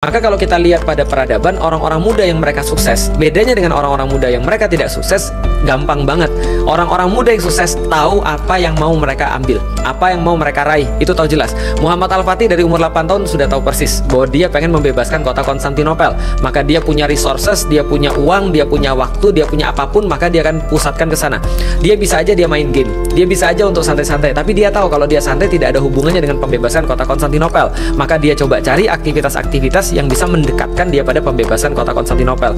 Maka kalau kita lihat pada peradaban orang-orang muda yang mereka sukses, bedanya dengan orang-orang muda yang mereka tidak sukses, gampang banget. Orang-orang muda yang sukses tahu apa yang mau mereka ambil, apa yang mau mereka raih, itu tahu jelas. Muhammad Al-Fatih dari umur 8 tahun sudah tahu persis bahwa dia pengen membebaskan kota Konstantinopel. Maka dia punya resources, dia punya uang, dia punya waktu, dia punya apa pun, maka dia akan pusatkan ke sana. Dia bisa aja dia main game, dia bisa aja untuk santai-santai, tapi dia tahu kalau dia santai tidak ada hubungannya dengan pembebasan kota Konstantinopel. Maka dia coba cari aktivitas-aktivitas yang bisa mendekatkan dia pada pembebasan kota Konstantinopel.